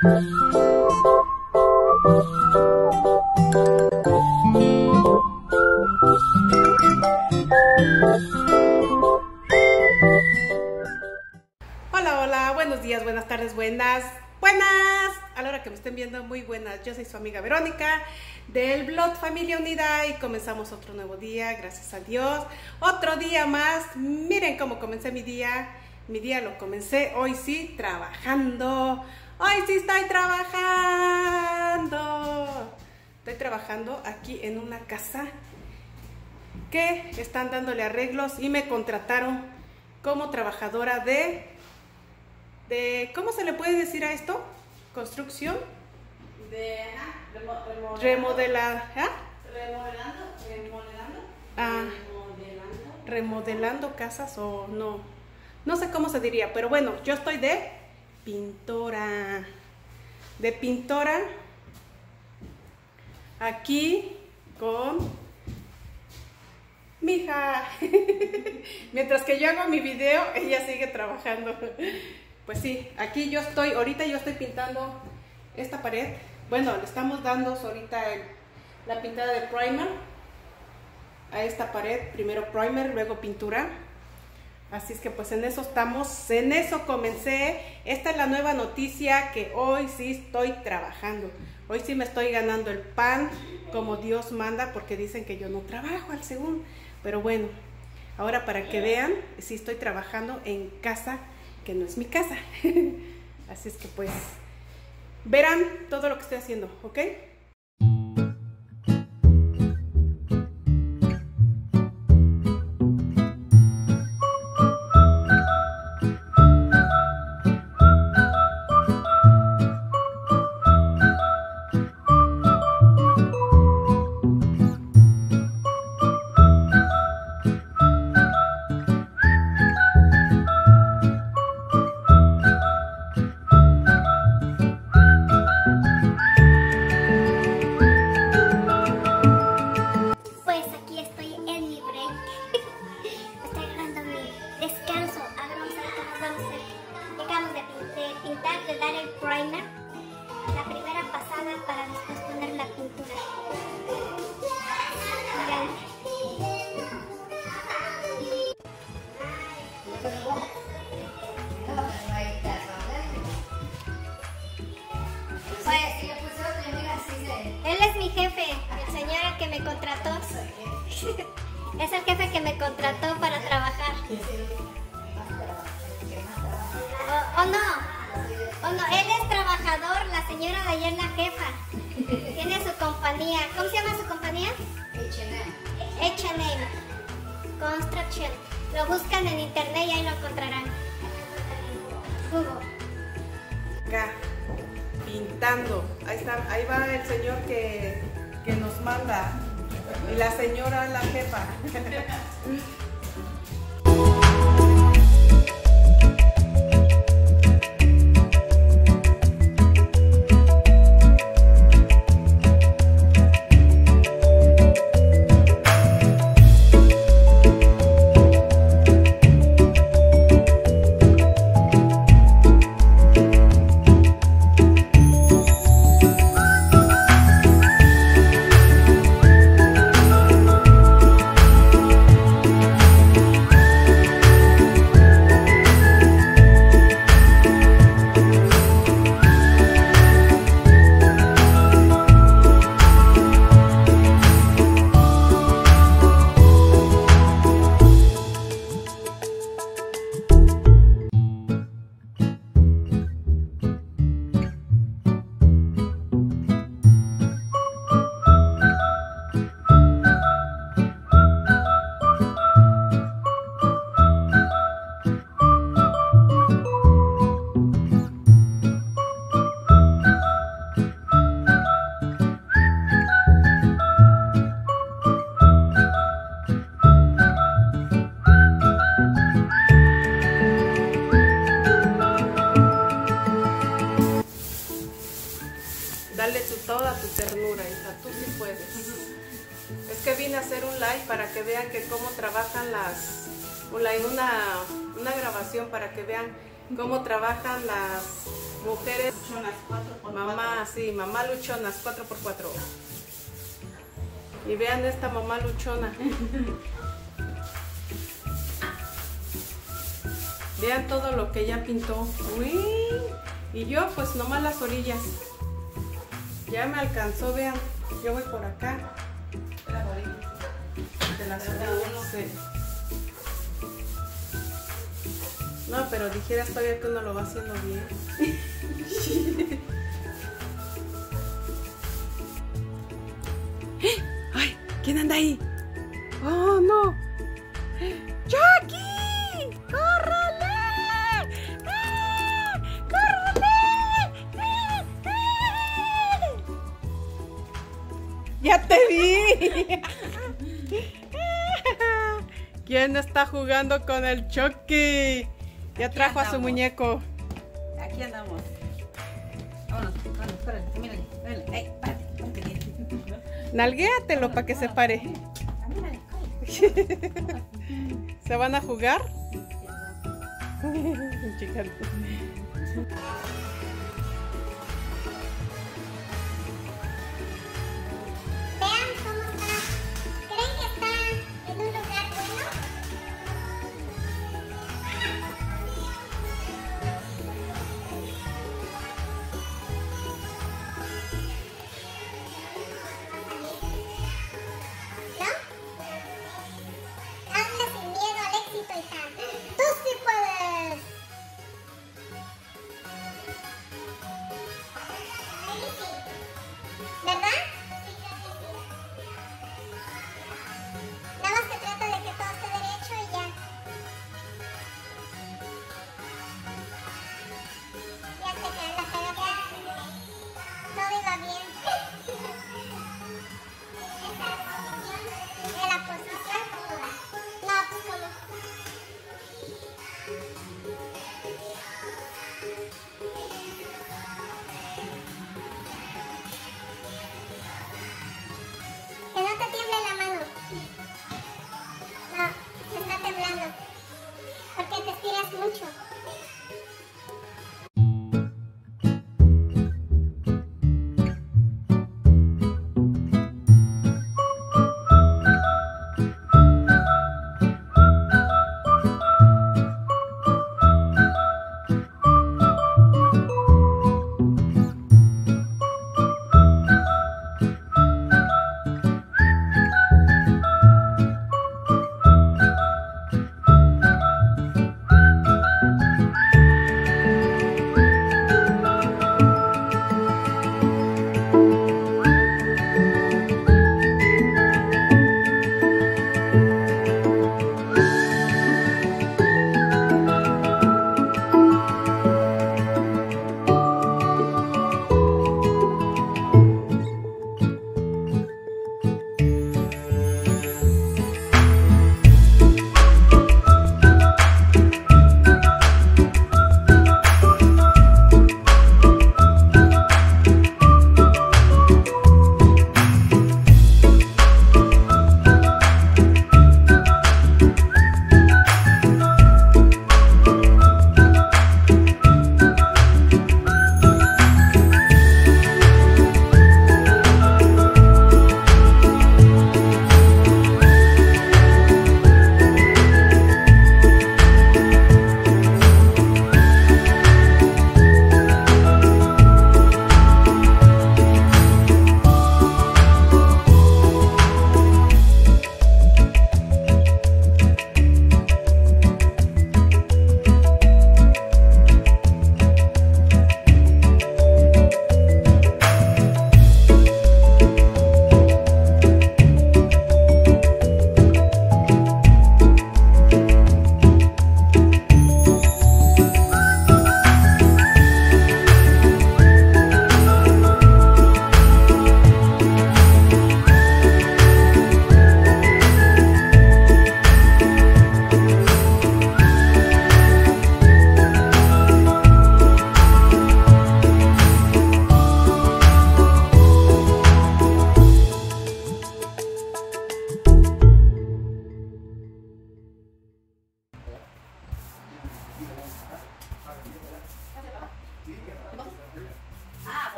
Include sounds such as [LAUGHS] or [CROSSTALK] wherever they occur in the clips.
Hola, hola, buenos días, buenas tardes, buenas, buenas. A la hora que me estén viendo, muy buenas. Yo soy su amiga Verónica del blog Familia Unida y comenzamos otro nuevo día, gracias a Dios. Otro día más. Miren cómo comencé mi día. Mi día lo comencé hoy sí trabajando. Hoy sí estoy trabajando. Estoy trabajando aquí en una casa que están dándole arreglos y me contrataron como trabajadora de, de ¿cómo se le puede decir a esto? Construcción, De ajá, remo- remodelando. ¿ah? Remodelando. Remodelando. Ah. Remodelando. remodelando casas o no, no sé cómo se diría, pero bueno, yo estoy de pintora, de pintora, aquí con mi hija. [LAUGHS] Mientras que yo hago mi video, ella sigue trabajando. Pues sí, aquí yo estoy, ahorita yo estoy pintando esta pared. Bueno, le estamos dando ahorita el- la pintada de primer a esta pared, primero primer, luego pintura. Así es que pues en eso estamos, en eso comencé. Esta es la nueva noticia que hoy sí estoy trabajando. Hoy sí me estoy ganando el pan como Dios manda porque dicen que yo no trabajo al segundo. Pero bueno, ahora para que vean, sí estoy trabajando en casa que no es mi casa. [LAUGHS] Así es que pues verán todo lo que estoy haciendo, ¿ok? Compañía. ¿Cómo se llama su compañía? H&M Construction. Lo buscan en internet y ahí lo encontrarán. Google. acá pintando. Ahí está, ahí va el señor que, que nos manda. Y la señora, la jefa. [LAUGHS] Y vean esta mamá luchona. Vean todo lo que ella pintó. Uy. Y yo pues nomás las orillas. Ya me alcanzó, vean. Yo voy por acá. Las orillas. De las orillas. No, pero dijeras todavía que uno lo va haciendo bien. [LAUGHS] ahí? ¡Oh, no! ¡Jackie! ¡Córrele! ¡Ah! ¡Córrele! ¡Ah! ¡Ah! ¡Ya te vi! [LAUGHS] ¿Quién está jugando con el Chucky? Ya trajo a su muñeco. Aquí andamos. Vámonos, vámonos, Nalguéatelo para que se pare. [LAUGHS] ¿Se van a jugar? [LAUGHS]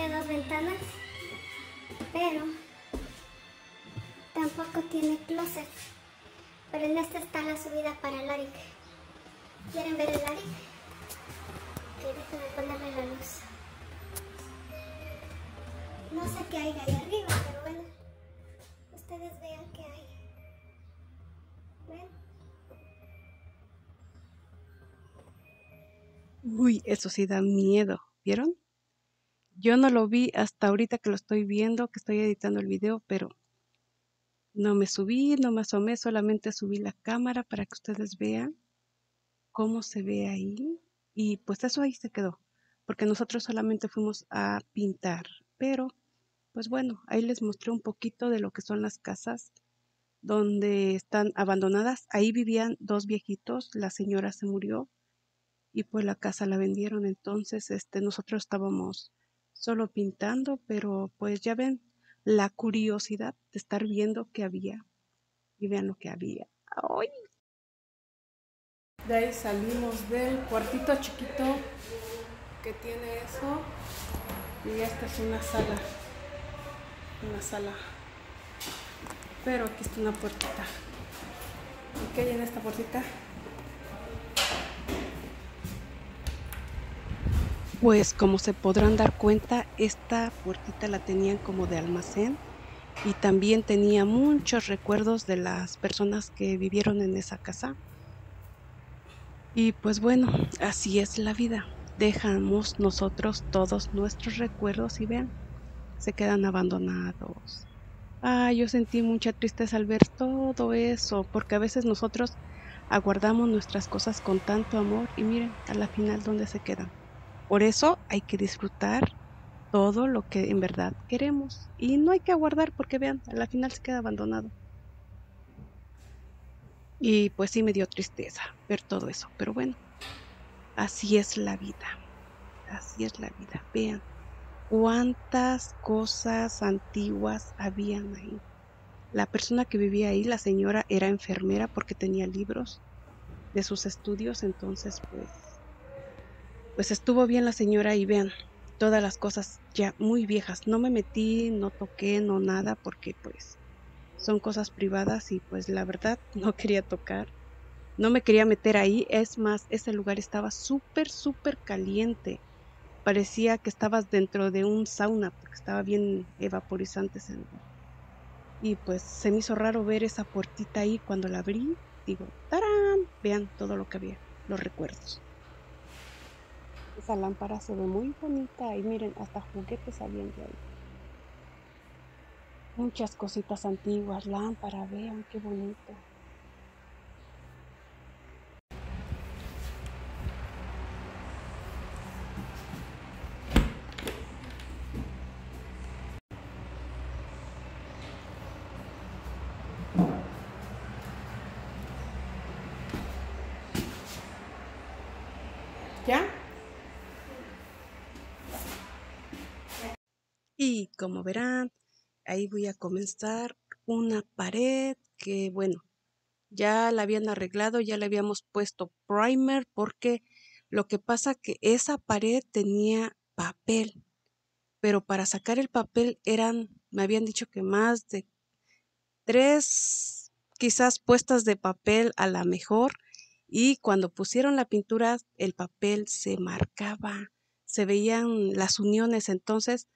tiene, dos ventanas, pero tampoco tiene closet. Pero en este está la subida para el Arik. ¿Quieren ver el Arik? Ok, déjenme ponerle la luz. No sé qué hay ahí arriba, pero bueno, ustedes vean qué hay. ¿Ven? Uy, eso sí da miedo, ¿vieron? Yo no lo vi hasta ahorita que lo estoy viendo, que estoy editando el video, pero no me subí, no me asomé, solamente subí la cámara para que ustedes vean cómo se ve ahí. Y pues eso ahí se quedó, porque nosotros solamente fuimos a pintar. Pero, pues bueno, ahí les mostré un poquito de lo que son las casas donde están abandonadas. Ahí vivían dos viejitos, la señora se murió y pues la casa la vendieron. Entonces, este, nosotros estábamos solo pintando, pero pues ya ven la curiosidad de estar viendo qué había y vean lo que había. ¡Ay! De ahí salimos del cuartito chiquito que tiene eso y esta es una sala, una sala. Pero aquí está una puertita. ¿Y qué hay en esta puertita? Pues como se podrán dar cuenta, esta puertita la tenían como de almacén y también tenía muchos recuerdos de las personas que vivieron en esa casa. Y pues bueno, así es la vida. Dejamos nosotros todos nuestros recuerdos y vean, se quedan abandonados. Ah, yo sentí mucha tristeza al ver todo eso, porque a veces nosotros aguardamos nuestras cosas con tanto amor y miren a la final dónde se quedan. Por eso hay que disfrutar todo lo que en verdad queremos y no hay que aguardar porque vean, a la final se queda abandonado. Y pues sí me dio tristeza ver todo eso, pero bueno, así es la vida, así es la vida. Vean cuántas cosas antiguas habían ahí. La persona que vivía ahí, la señora, era enfermera porque tenía libros de sus estudios, entonces pues pues estuvo bien la señora y vean todas las cosas ya muy viejas. No me metí, no toqué, no nada porque pues son cosas privadas y pues la verdad [LAUGHS] no quería tocar. No me quería meter ahí, es más, ese lugar estaba súper, súper caliente. Parecía que estabas dentro de un sauna porque estaba bien evaporizante. Y pues se me hizo raro ver esa puertita ahí cuando la abrí. Digo, ¡tarán! Vean todo lo que había, los recuerdos. Esa lámpara se ve muy bonita y miren, hasta juguetes salían de ahí. Muchas cositas antiguas, lámpara, vean qué bonito. ¿Ya? Y como verán, ahí voy a comenzar una pared que, bueno, ya la habían arreglado, ya le habíamos puesto primer porque lo que pasa que esa pared tenía papel, pero para sacar el papel eran, me habían dicho que más de tres quizás puestas de papel a la mejor y cuando pusieron la pintura el papel se marcaba, se veían las uniones, entonces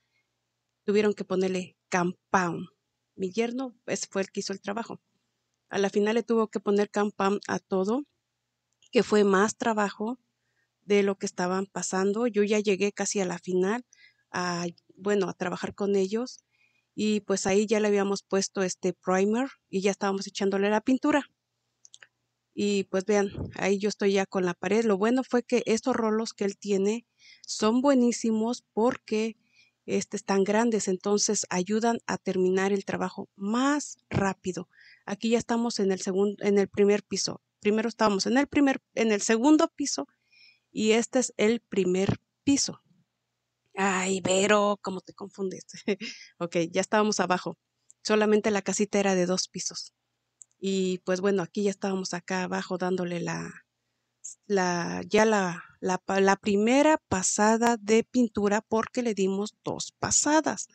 tuvieron que ponerle compound. Mi yerno pues, fue el que hizo el trabajo. A la final le tuvo que poner compound a todo, que fue más trabajo, de lo que estaban pasando. Yo ya llegué casi a la final, a, bueno, a trabajar con ellos y pues ahí ya le habíamos puesto este primer y ya estábamos echándole la pintura. Y pues vean, ahí yo estoy ya con la pared. Lo bueno fue que estos rolos que él tiene son buenísimos porque este, están grandes, entonces ayudan a terminar el trabajo más rápido. Aquí ya estamos en el segundo, en el primer piso. Primero estábamos en el primer, en el segundo piso y este es el primer piso. Ay, Vero, ¿cómo te confundes? [LAUGHS] ok, ya estábamos abajo. Solamente la casita era de dos pisos. Y pues bueno, aquí ya estábamos acá abajo dándole la, la ya la, la, la primera pasada de pintura porque le dimos dos pasadas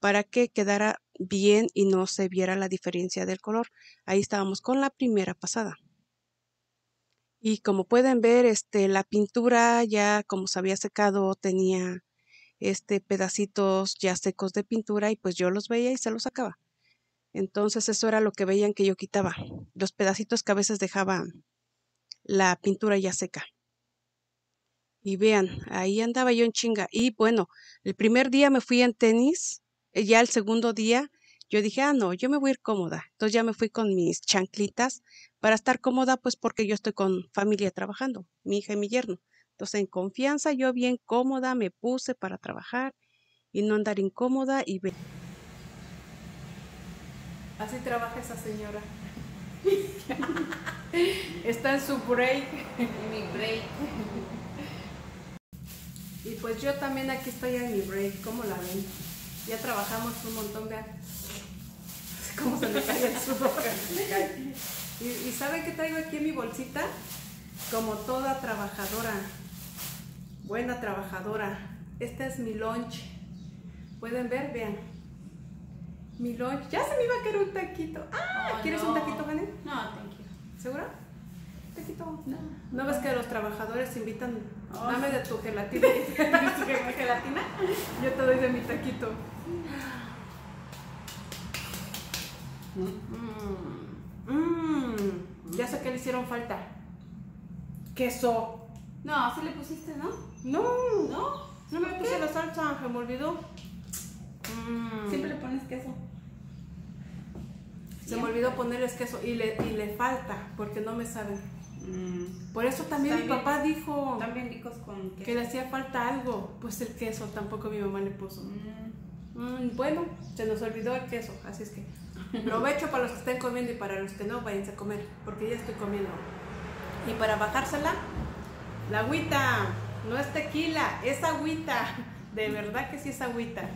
para que quedara bien y no se viera la diferencia del color. Ahí estábamos con la primera pasada. Y como pueden ver, este, la pintura ya como se había secado tenía este, pedacitos ya secos de pintura y pues yo los veía y se los sacaba. Entonces eso era lo que veían que yo quitaba, los pedacitos que a veces dejaba la pintura ya seca. Y vean, ahí andaba yo en chinga. Y bueno, el primer día me fui en tenis, eh, ya el segundo día yo dije, ah, no, yo me voy a ir cómoda. Entonces ya me fui con mis chanclitas para estar cómoda, pues porque yo estoy con familia trabajando, mi hija y mi yerno. Entonces, en confianza, yo bien cómoda me puse para trabajar y no andar incómoda y ver. Así trabaja esa señora. [LAUGHS] Está en su break. En mi break. Y pues yo también aquí estoy en mi break, ¿cómo la ven? Ya trabajamos un montón de... ¿Cómo se me cae el sudor? ¿Y, ¿Y saben qué traigo aquí en mi bolsita? Como toda trabajadora buena trabajadora. Este es mi lunch. Pueden ver, vean. Mi lunch. Ya se me iba a querer un taquito. Ah, ¿quieres un taquito, Janet? No, thank you. ¿Segura? taquito? No. ¿No ves que los trabajadores invitan? Oh, dame de tu gelatina. [LAUGHS] [LAUGHS] tu gelatina? Yo te doy de mi taquito. Mmm. Mmm. Ya sé que le hicieron falta. Queso. No, sí le pusiste, ¿no? No. ¿No? No me puse la salsa, se me olvidó. Mm. Siempre le pones queso. Se me olvidó ponerles queso y le, y le falta porque no me saben. Mm. Por eso también, mi papá dijo también ricos con queso. que le hacía falta algo. Pues el queso tampoco mi mamá le puso. Mm. bueno, se nos olvidó el queso, así es que [LAUGHS] provecho para los que estén comiendo y para los que no, váyanse a comer, porque ya estoy comiendo. Y para bajársela, la agüita, no es tequila, es agüita. De verdad que sí es agüita.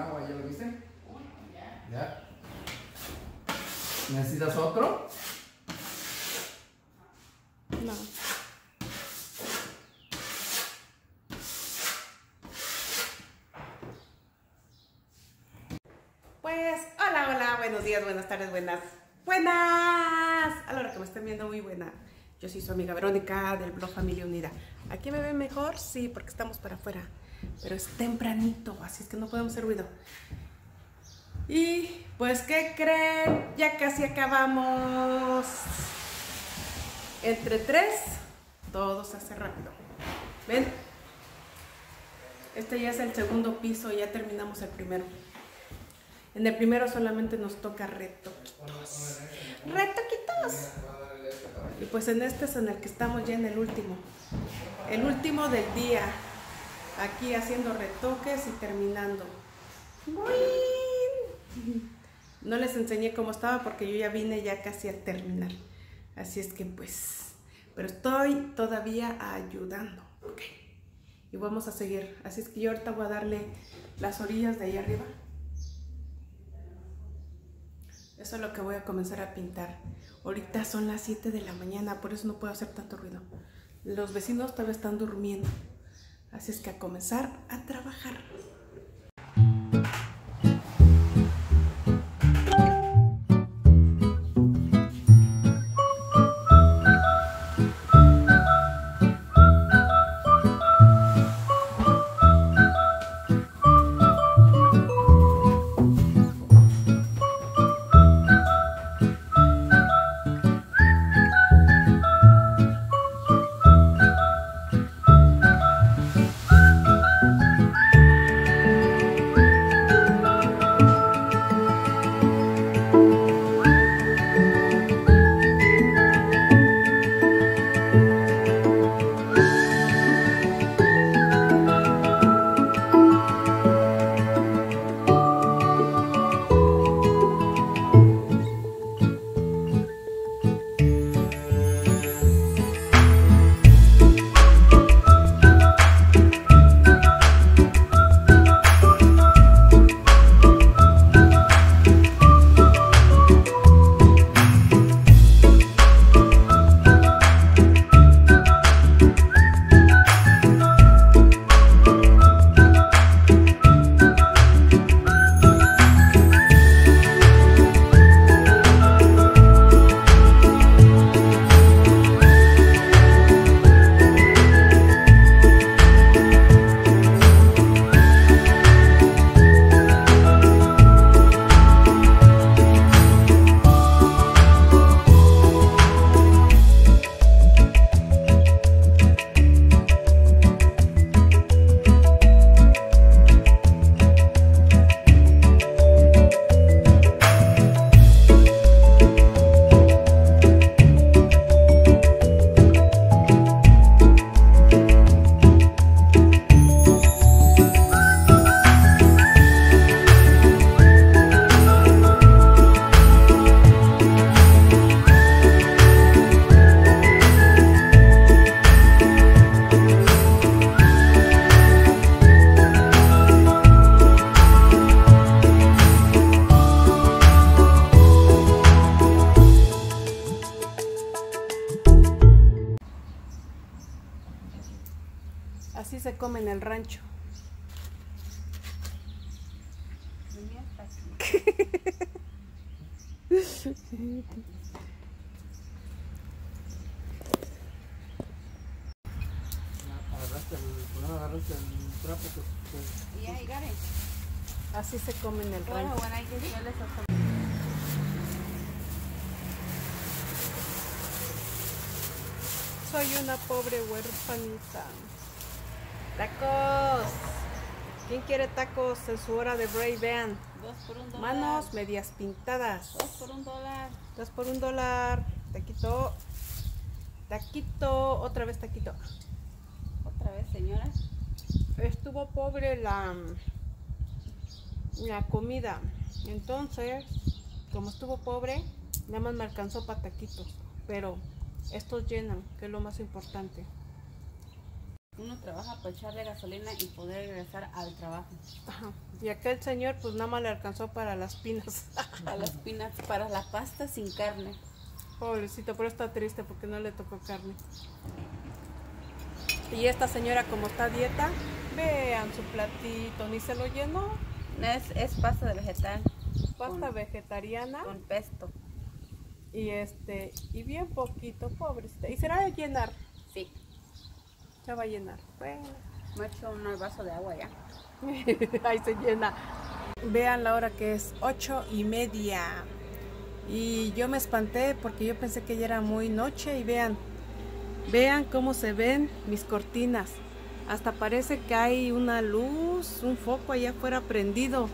Con agua, ¿ya lo viste? ¿Ya? ¿Necesitas otro? No. Pues, hola, hola, buenos días, buenas tardes, buenas. Buenas. A la hora que me estén viendo, muy buena. Yo soy su amiga Verónica del blog Familia Unida. ¿Aquí me ven mejor? Sí, porque estamos para afuera. Pero es tempranito, así es que no podemos hacer ruido. Y pues, ¿qué creen? Ya casi acabamos. Entre tres, todo se hace rápido. ¿Ven? Este ya es el segundo piso, ya terminamos el primero. En el primero solamente nos toca retoquitos. ¡Retoquitos! Y pues en este es en el que estamos ya en el último. El último del día. Aquí haciendo retoques y terminando. No les enseñé cómo estaba porque yo ya vine ya casi a terminar. Así es que pues, pero estoy todavía ayudando. Y vamos a seguir. Así es que yo ahorita voy a darle las orillas de ahí arriba. Eso es lo que voy a comenzar a pintar. Ahorita son las 7 de la mañana, por eso no puedo hacer tanto ruido. Los vecinos todavía están durmiendo. Así es que a comenzar a trabajar. When I get. Soy una pobre huérfanita. Tacos. ¿Quién quiere tacos en su hora de break? Vean. Dos por un dólar. Manos medias pintadas. Dos por un dólar. Dos por un dólar. Taquito. Taquito. Otra vez taquito. Otra vez, señora. Estuvo pobre la, la comida. Entonces, como estuvo pobre, nada más me alcanzó para taquitos. Pero estos llenan, que es lo más importante. Uno trabaja para echarle gasolina y poder regresar al trabajo. Ajá. Y aquel señor, pues nada más le alcanzó para las pinas. [LAUGHS] A las pinas para la pasta sin carne. Pobrecito, pero está triste porque no le tocó carne. Y esta señora, como está a dieta, vean su platito, ni se lo llenó. No es, es pasta de vegetal Pasta Con- vegetariana con pesto. y este, y bien poquito, pobrecita. Y se la va a llenar, Sí. se va a llenar. Bueno, Me echo un vaso de agua ya. [LAUGHS] ahí se llena. Vean la hora que es, ocho y media. Y yo me espanté porque yo pensé que ya era muy noche y vean, vean cómo se ven mis cortinas. Hasta parece que hay una luz, un foco allá afuera prendido.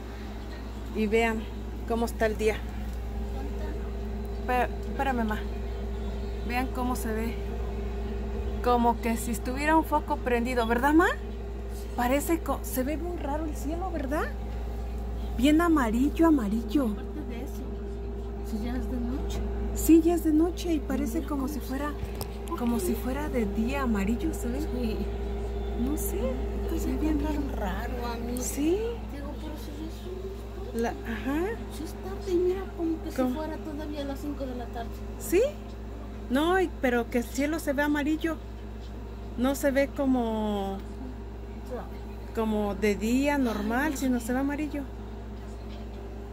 Y vean cómo está el día. Espera- Espérame, mamá. Vean cómo se ve. Como que si estuviera un foco prendido, ¿verdad, ma? Parece que se ve muy raro el cielo, ¿verdad? Bien amarillo, amarillo. Aparte de eso, si ya es de noche. Sí, ya es de noche y parece como si fuera, como si fuera de día amarillo, ¿se ve? Sí. No sé, se ve bien raro. raro a mí. Sí, Digo, pero si es, la, ajá, si es tarde y mira como que ¿Cómo? si fuera todavía a las 5 de la tarde. sí. No, pero que el cielo se ve amarillo. No se ve como, como de día normal, sino se ve amarillo.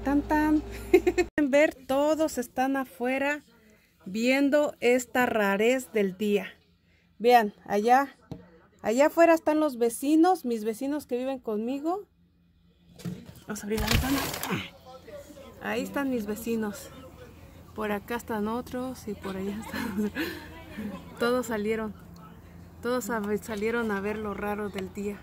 Tan tan. [LAUGHS] Pueden ver, todos están afuera viendo esta rarez del día. Vean, allá, allá afuera están los vecinos, mis vecinos que viven conmigo. Vamos a abrir la ventana. Ahí están mis vecinos. Por acá están otros y por allá están otros. [LAUGHS] Todos salieron. Todos salieron a ver lo raro del día.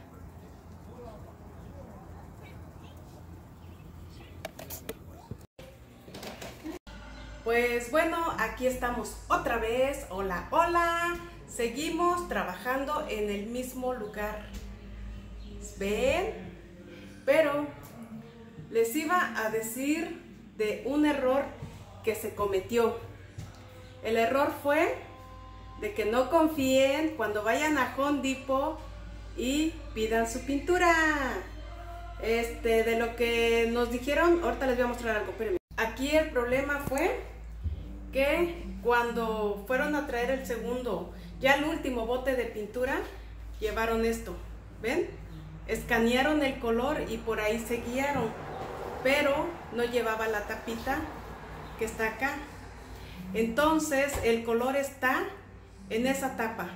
Pues bueno, aquí estamos otra vez. Hola, hola. Seguimos trabajando en el mismo lugar. ¿Ven? Pero les iba a decir de un error que se cometió. El error fue de que no confíen cuando vayan a Home y pidan su pintura. Este, de lo que nos dijeron, ahorita les voy a mostrar algo. Aquí el problema fue que cuando fueron a traer el segundo, ya el último bote de pintura, llevaron esto, ¿ven? Escanearon el color y por ahí se guiaron, pero no llevaba la tapita que está acá. Entonces el color está en esa tapa.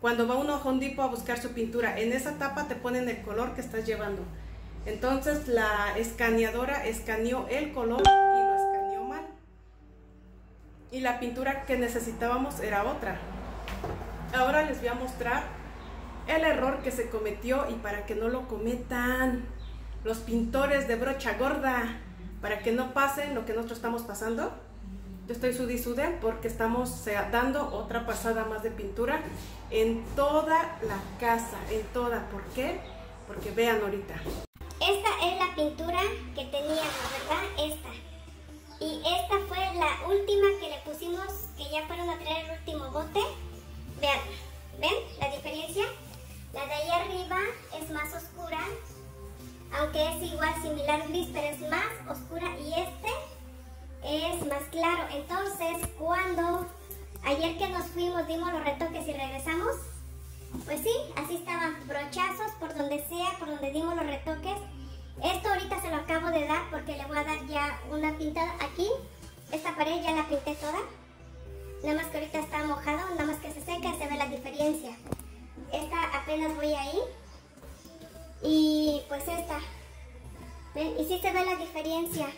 Cuando va uno a Home Depot a buscar su pintura, en esa tapa te ponen el color que estás llevando. Entonces la escaneadora escaneó el color y lo escaneó mal. Y la pintura que necesitábamos era otra. Ahora les voy a mostrar el error que se cometió y para que no lo cometan los pintores de brocha gorda, para que no pasen lo que nosotros estamos pasando. Yo estoy sudi sude porque estamos dando otra pasada más de pintura en toda la casa, en toda. ¿Por qué? Porque vean ahorita. Esta es la pintura que teníamos, ¿verdad? Esta. Y esta fue la última que le pusimos, que ya fueron a traer el último bote. Vean, ¿ven la diferencia? La de ahí arriba es más oscura, aunque es igual similar gris, pero es más oscura. Y este es más claro. Entonces, cuando ayer que nos fuimos dimos los retoques y regresamos, pues sí, así estaban brochazos por donde sea, por donde dimos los retoques. Esto ahorita se lo acabo de dar porque le voy a dar ya una pintada aquí. Esta pared ya la pinté toda. Nada más que ahorita está mojado, nada más que se seca se ve la diferencia. Esta apenas voy ahí. Y pues esta. ¿Ven? Y sí se ve la diferencia.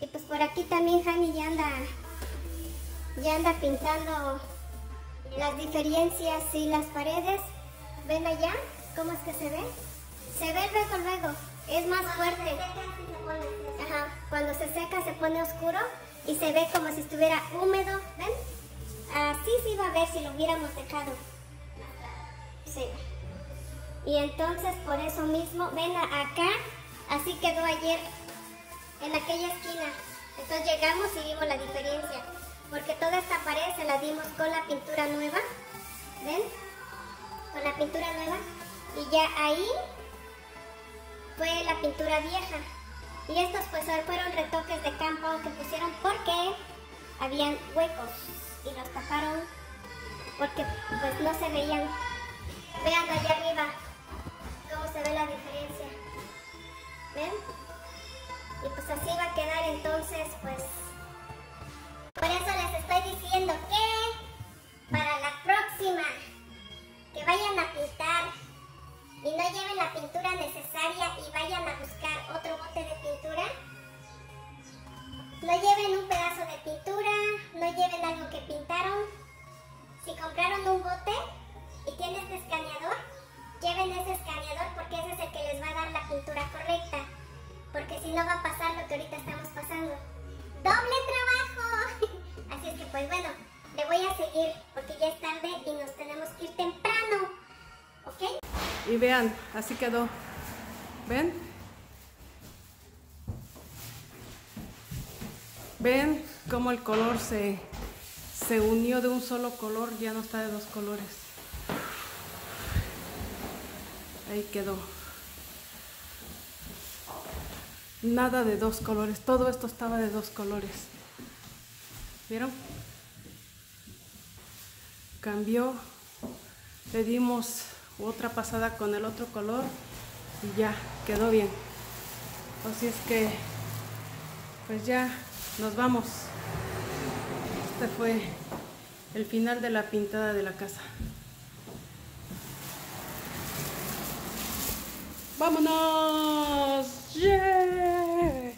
Y pues por aquí también Jani ya anda, ya anda pintando las diferencias y las paredes. ¿Ven allá? ¿Cómo es que se ve? Se ve luego, luego. Es más fuerte. Ajá. Cuando se seca se pone oscuro y se ve como si estuviera húmedo. ¿Ven? Así se iba a ver si lo hubiéramos dejado. Sí. Y entonces por eso mismo, ven acá, así quedó ayer en aquella esquina. Entonces llegamos y vimos la diferencia. Porque toda esta pared se la dimos con la pintura nueva. ¿Ven? Con la pintura nueva. Y ya ahí fue la pintura vieja. Y estos pues fueron retoques de campo que pusieron porque habían huecos y los taparon porque pues no se veían. Vean allá arriba cómo se ve la diferencia. ¿Ven? Y pues así va a quedar entonces pues. Por eso les estoy diciendo que para la próxima que vayan a pintar y no lleven la pintura necesaria y vayan a buscar otro bote de pintura. No lleven un pedazo de pintura, lleven algo que pintaron. Si compraron un bote y tiene este escaneador, lleven ese escaneador porque ese es el que les va a dar la pintura correcta. Porque si no va a pasar lo que ahorita estamos pasando. ¡Doble trabajo! [LAUGHS] Así es que pues bueno, le voy a seguir porque ya es tarde y nos tenemos que ir temprano. ¿Ok? Y vean, así quedó. ¿Ven? ¿Ven cómo el color se, se unió de un solo color? Ya no está de dos colores. Ahí quedó. Nada de dos colores. Todo esto estaba de dos colores. ¿Vieron? Cambió. Le dimos otra pasada con el otro color y ya quedó bien. Así es que, pues ya nos vamos. Este fue el final de la pintada de la casa. ¡Vámonos! ¡Yes!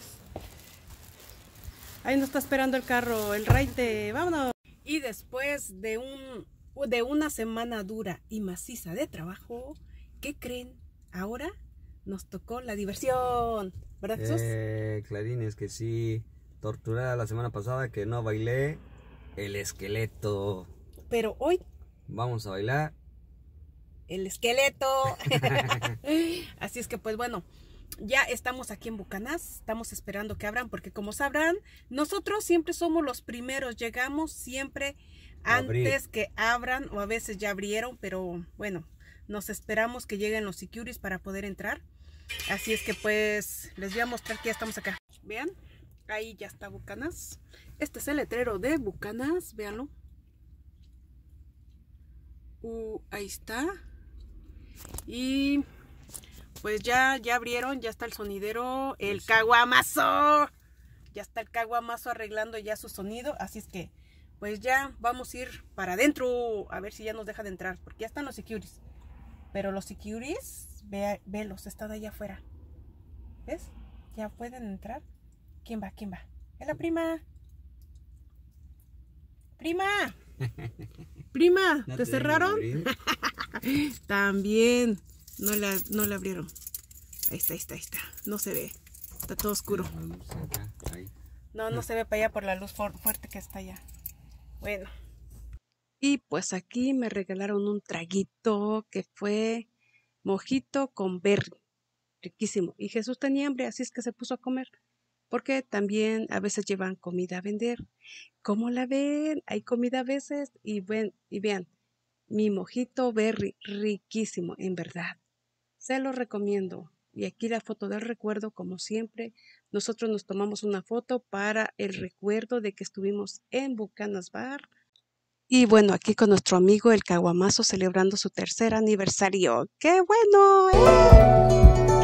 Ahí nos está esperando el carro, el raite. ¡Vámonos! Y después de un de una semana dura y maciza de trabajo, ¿qué creen? Ahora nos tocó la diversión, ¿verdad Jesús? Eh, clarines que sí. Torturada la semana pasada que no bailé. El esqueleto. Pero hoy Vamos a bailar. el esqueleto. [LAUGHS] Así es que pues bueno, ya estamos aquí en Bucanas, estamos esperando que abran porque como sabrán, nosotros siempre somos los primeros, llegamos siempre Abrir. antes que abran o a veces ya abrieron, pero bueno, nos esperamos que lleguen los securities para poder entrar. Así es que pues les voy a mostrar que ya estamos acá. Vean, ahí ya está Bucanas. Este es el letrero de Bucanas, véanlo. Uh, ahí está. Y pues ya, ya abrieron, ya está el sonidero, el caguamazo. Ya está el caguamazo arreglando ya su sonido. Así es que, pues ya vamos a ir para adentro. A ver si ya nos dejan entrar. Porque ya están los securities. Pero los securities, ve, velos, están allá afuera. ¿Ves? Ya pueden entrar. ¿Quién va? ¿Quién va? Es la prima. Prima. [LAUGHS] Prima, ¿te cerraron? [LAUGHS] También. No la, no la abrieron. Ahí está, ahí está, ahí está. No se ve. Está todo oscuro. No, no se ve para allá por la luz fu- fuerte que está allá. Bueno. Y pues aquí me regalaron un traguito que fue mojito con berry. Riquísimo. Y Jesús tenía hambre, así es que se puso a comer. Porque también a veces llevan comida a vender. ¿Cómo la ven? Hay comida a veces. Y, ven, y vean, mi mojito berry, riquísimo, en verdad. Se lo recomiendo. Y aquí la foto del recuerdo, como siempre, nosotros nos tomamos una foto para el recuerdo de que estuvimos en Bucanas Bar. Y bueno, aquí con nuestro amigo el Caguamazo celebrando su tercer aniversario. ¡Qué bueno! ¡eh!